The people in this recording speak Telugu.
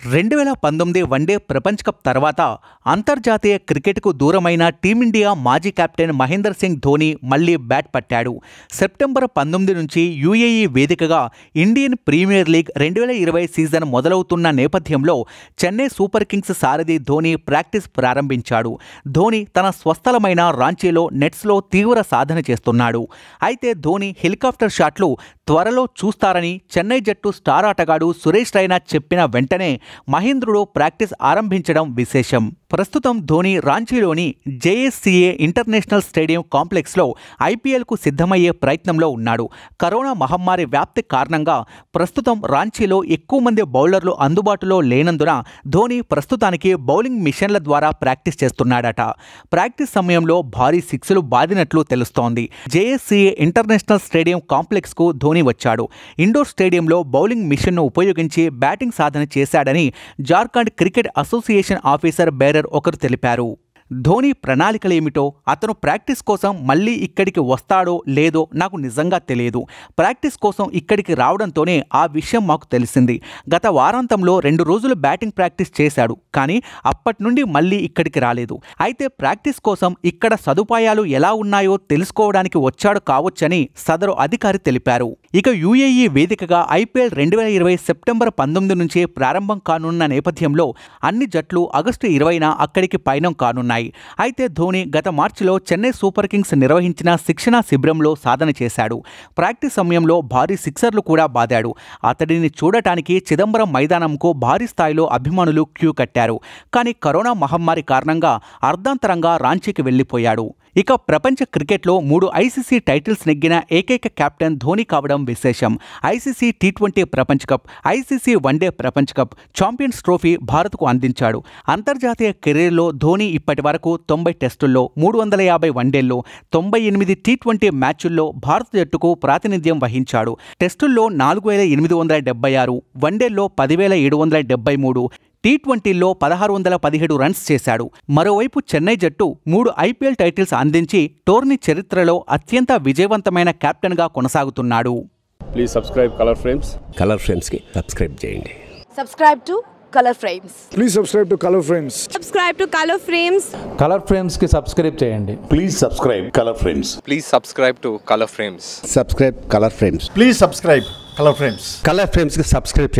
రెండు వేల పంతొమ్మిది వన్డే ప్రపంచ కప్ తర్వాత అంతర్జాతీయ క్రికెట్కు దూరమైన టీమిండియా మాజీ కెప్టెన్ మహేందర్ సింగ్ ధోని మళ్ళీ బ్యాట్ పట్టాడు. సెప్టెంబర్ పంతొమ్మిది నుంచి యూఏఈ వేదికగా ఇండియన్ ప్రీమియర్ లీగ్ రెండు వేల ఇరవై సీజన్ మొదలవుతున్న నేపథ్యంలో చెన్నై సూపర్ కింగ్స్ సారథి ధోని ప్రాక్టీస్ ప్రారంభించాడు. ధోని తన స్వస్థలమైన రాంచీలో నెట్స్లో తీవ్ర సాధన చేస్తున్నాడు. అయితే ధోని హెలికాప్టర్ షాట్లు త్వరలో చూస్తారని చెన్నై జట్టు స్టార్ ఆటగాడు సురేష్ రైనా చెప్పిన వెంటనే మహేంద్రుడు ప్రాక్టీస్ ఆరంభించడం విశేషం. ప్రస్తుతం ధోని రాంచీలోని జేఎస్సీఏ ఇంటర్నేషనల్ స్టేడియం కాంప్లెక్స్లో ఐపీఎల్కు సిద్ధమయ్యే ప్రయత్నంలో ఉన్నాడు. కరోనా మహమ్మారి వ్యాప్తి కారణంగా ప్రస్తుతం రాంచీలో ఎక్కువ మంది బౌలర్లు అందుబాటులో లేనందున ధోని ప్రస్తుతానికి బౌలింగ్ మిషన్ల ద్వారా ప్రాక్టీస్ చేస్తున్నాడట. ప్రాక్టీస్ సమయంలో భారీ సిక్స్లు బాదినట్లు తెలుస్తోంది. జేఎస్సీఏ ఇంటర్నేషనల్ స్టేడియం కాంప్లెక్స్కు ధోని వచ్చాడు. ఇండోర్ స్టేడియంలో బౌలింగ్ మిషన్ను ఉపయోగించి బ్యాటింగ్ సాధన చేశాడని Jharkhand cricket association officer bearer ఒకరు తెలిపారు. ధోని ప్రణాళికలేమిటో అతను ప్రాక్టీస్ కోసం మళ్ళీ ఇక్కడికి వస్తాడో లేదో నాకు నిజంగా తెలియదు. ప్రాక్టీస్ కోసం ఇక్కడికి రావడంతోనే ఆ విషయం మాకు తెలిసింది. గత వారాంతంలో రెండు రోజులు బ్యాటింగ్ ప్రాక్టీస్ చేశాడు కానీ అప్పటి నుండి మళ్ళీ ఇక్కడికి రాలేదు. అయితే ప్రాక్టీస్ కోసం ఇక్కడ సదుపాయాలు ఎలా ఉన్నాయో తెలుసుకోవడానికి వచ్చాడు కావచ్చని సదరు అధికారి తెలిపారు. ఇక యూఏఈ వేదికగా ఐపీఎల్ రెండు వేల ఇరవై సెప్టెంబర్ పంతొమ్మిది నుంచే ప్రారంభం కానున్న నేపథ్యంలో అన్ని జట్లు ఆగస్టు ఇరవైన అక్కడికి పయనం కానున్నాయి. అయితే ధోని గత మార్చిలో చెన్నై సూపర్ కింగ్స్ నిర్వహించిన శిక్షణా శిబిరంలో సాధన చేశాడు. ప్రాక్టీస్ సమయంలో భారీ సిక్సర్లు కూడా బాదాడు. అతడిని చూడటానికి చిదంబరం మైదానంకు భారీ స్థాయిలో అభిమానులు క్యూ కట్టారు. కానీ కరోనా మహమ్మారి కారణంగా అర్ధాంతరంగా రాంచీకి వెళ్ళిపోయాడు ఇక ప్రపంచ క్రికెట్లో మూడు ఐసీసీ టైటిల్స్ నెగ్గిన ఏకైక కెప్టెన్ ధోని కావడం విశేషం. ఐసీసీ టీ ట్వంటీ ప్రపంచ కప్ ఐసీసీ వన్డే ప్రపంచ కప్ ఛాంపియన్స్ ట్రోఫీ భారత్కు అందించాడు. అంతర్జాతీయ కెరీర్లో ధోని ఇప్పటి వరకు తొంభై టెస్టుల్లో మూడు వందల యాభై వన్డేల్లో తొంభై ఎనిమిది టీ ట్వంటీ మ్యాచ్ల్లో భారత జట్టుకు ప్రాతినిధ్యం వహించాడు. టెస్టుల్లో నాలుగు వేల ఎనిమిది వందల డెబ్బై ఆరు వన్డేల్లో పదివేల ఏడు వందల డెబ్బై మూడు టీ ట్వంటీలో పదహారు వందల పదిహేడు రన్స్ చేశాడు మరోవైపు చెన్నై జట్టు మూడు ఐపీఎల్ టైటిల్స్ అందించి టోర్నీ చరిత్రలో అత్యంత విజయవంతమైన కెప్టెన్గా కొనసాగుతున్నాడు please subscribe Color Frames Color ఫ్రేమ్స్కి subscribe చేయండి Subscribe to Color Frames. Please subscribe to Color Frames. subscribe to Color Frames Color ఫ్రేమ్స్కి subscribe చేయండి Please subscribe Color Frames. Please subscribe to Color Frames. Subscribe Color Frames Please subscribe Color Frames. Color ఫ్రేమ్స్కి subscribe చేయండి